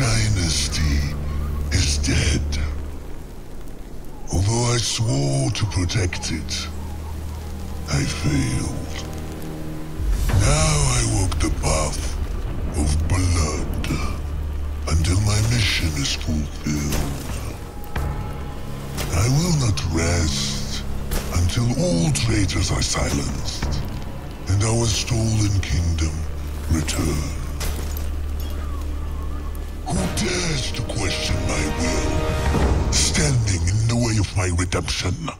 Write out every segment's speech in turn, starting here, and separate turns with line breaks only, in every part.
dynasty is dead. Although I swore to protect it, I failed. Now I walk the path of blood until my mission is fulfilled. I will not rest until all traitors are silenced and our stolen kingdom returned. Of my redemption?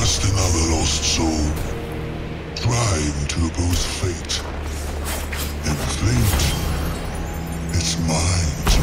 Just another lost soul, trying to oppose fate. And fate is mine.